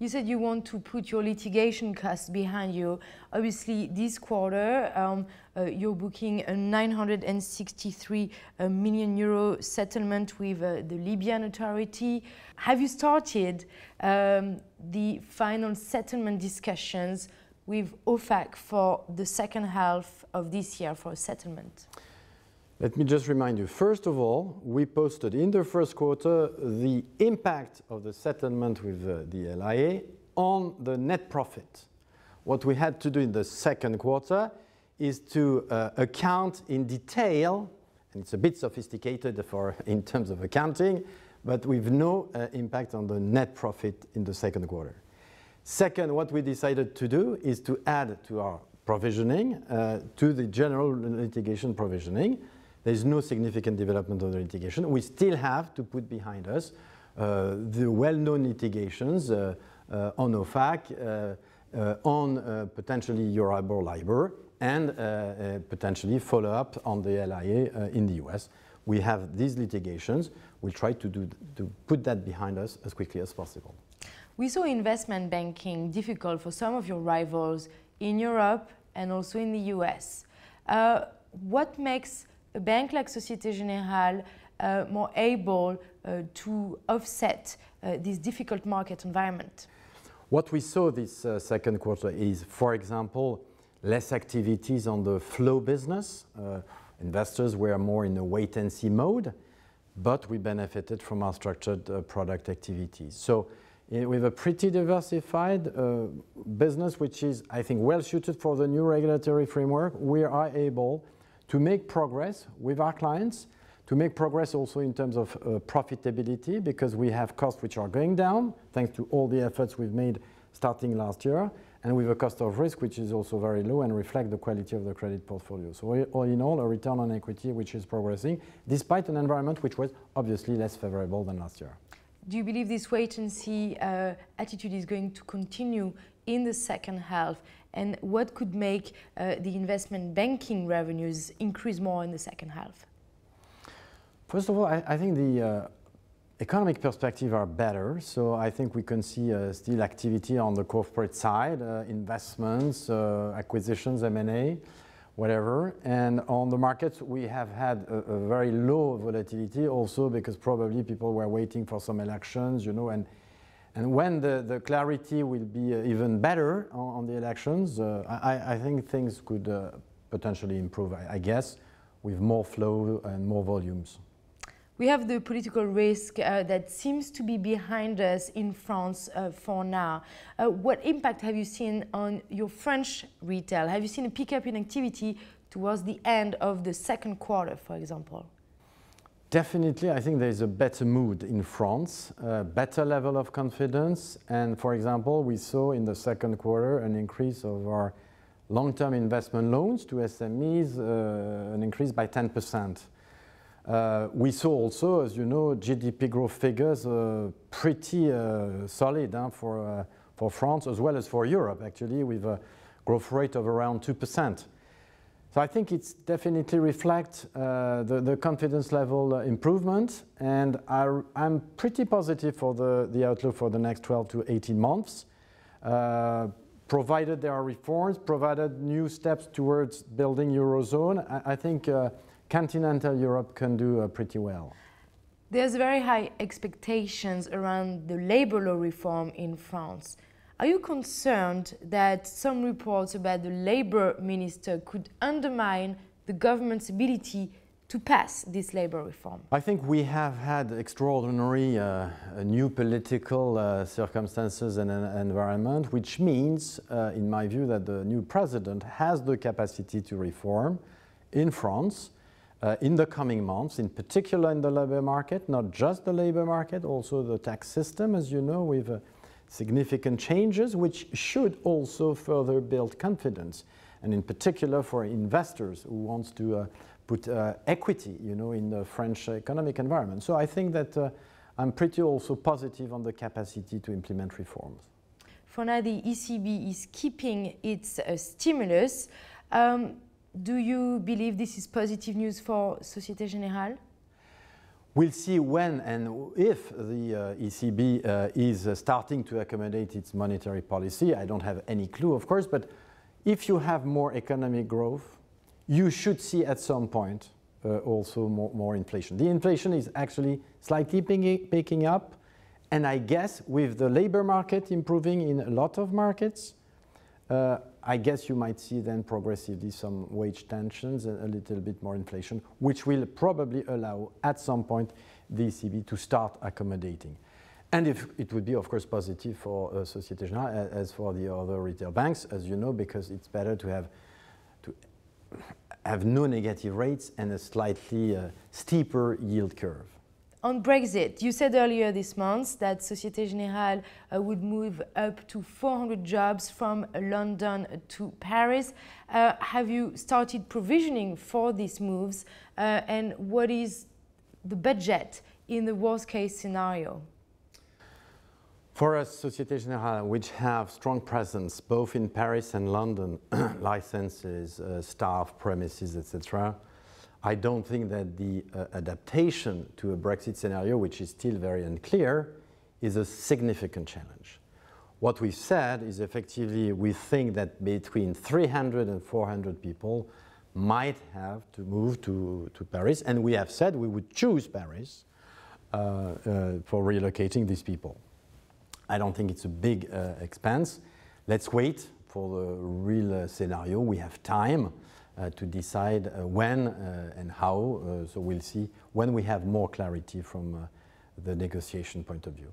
You said you want to put your litigation costs behind you. Obviously, this quarter, um, uh, you're booking a 963 uh, million euro settlement with uh, the Libyan authority. Have you started um, the final settlement discussions with OFAC for the second half of this year for a settlement? Let me just remind you, first of all, we posted in the first quarter the impact of the settlement with uh, the LIA on the net profit. What we had to do in the second quarter is to uh, account in detail, and it's a bit sophisticated for in terms of accounting, but with no uh, impact on the net profit in the second quarter. Second, what we decided to do is to add to our provisioning uh, to the general litigation provisioning there's no significant development of the litigation. We still have to put behind us uh, the well-known litigations uh, uh, on OFAC, uh, uh, on uh, potentially Euribor LIBOR, and potentially follow up on the LIA in the US. We have these litigations. We'll try to, do, to put that behind us as quickly as possible. We saw investment banking difficult for some of your rivals in Europe and also in the US. what makes a bank like Societe Generale uh, more able uh, to offset uh, this difficult market environment? What we saw this uh, second quarter is, for example, less activities on the flow business. Uh, investors were more in a wait and see mode, but we benefited from our structured uh, product activities. So we have a pretty diversified business, which is, I think, well suited for the new regulatory framework. We are able to make progress with our clients, to make progress also in terms of uh, profitability because we have costs which are going down thanks to all the efforts we've made starting last year and with a cost of risk which is also very low and reflect the quality of the credit portfolio. So all in all, a return on equity which is progressing despite an environment which was obviously less favorable than last year. Do you believe this wait and see uh, attitude is going to continue in the second half? And what could make uh, the investment banking revenues increase more in the second half? First of all, I, I think the uh, economic perspective are better. So I think we can see uh, still activity on the corporate side, uh, investments, uh, acquisitions, M&A, whatever. And on the markets, we have had a, a, very low volatility also because probably people were waiting for some elections, you know, and and when the, the clarity will be uh, even better on, on the elections, uh, I, I, think things could uh, potentially improve, I, I, guess, with more flow and more volumes. We have the political risk uh, that seems to be behind us in France uh, for now. Uh, what impact have you seen on your French retail? Have you seen a pickup in activity towards the end of the second quarter, for example? Definitely, I think there's a better mood in France, a better level of confidence. And for example, we saw in the second quarter an increase of our long-term investment loans to SMEs, uh, an increase by 10%. Uh, we saw also, as you know, GDP growth figures uh, pretty solid huh, for, uh, for France as well as for Europe, actually, with a growth rate of around 2%. So I think it's definitely reflect uh, the, confidence level uh, improvement, and I, am pretty positive for the, the outlook for the next 12 to 18 months, uh, provided there are reforms, provided new steps towards building eurozone. I, think continental Europe can do pretty well. There's very high expectations around the labor law reform in France. Are you concerned that some reports about the labor minister could undermine the government's ability to pass this labor reform? I think we have had extraordinary uh, new political uh, circumstances and uh, environment, which means, uh, in my view, that the new president has the capacity to reform in France uh, in the coming months, in particular in the labor market, not just the labor market, also the tax system, as you know, we've significant changes, which should also further build confidence, and in particular for investors who wants to uh, put uh, equity, you know, in the French economic environment. So I think that uh, I'm pretty also positive on the capacity to implement reforms. For now, the ECB is keeping its uh, stimulus. Um, do you believe this is positive news for Societe Generale? We'll see when and if the uh, ECB uh, is uh, starting to accommodate its monetary policy. I don't have any clue, of course, but if you have more economic growth, you should see at some point uh, also more, more, inflation. The inflation is actually slightly picking up, and I guess with the labor market improving in a lot of markets, uh, I guess you might see then progressively some wage tensions and a little bit more inflation, which will probably allow at some point the ECB to start accommodating. And if it would be, of course, positive for uh, Societe Generale as for the other retail banks, as you know, because it's better to have to have no negative rates and a slightly uh, steeper yield curve. On Brexit, you said earlier this month that Societe Generale uh, would move up to 400 jobs from London to Paris. Uh, have you started provisioning for these moves? Uh, and what is the budget in the worst case scenario? For us, Societe Generale, which have strong presence both in Paris and London, licenses, uh, staff, premises, etc., I don't think that the uh, adaptation to a Brexit scenario, which is still very unclear, is a significant challenge. What we've said is effectively we think that between 300 and 400 people might have to move to, to Paris, and we have said we would choose Paris uh, uh, for relocating these people. I don't think it's a big uh, expense. Let's wait for the real uh, scenario. We have time. Uh, to decide uh, when uh, and how. so we'll see when we have more clarity from the negotiation point of view.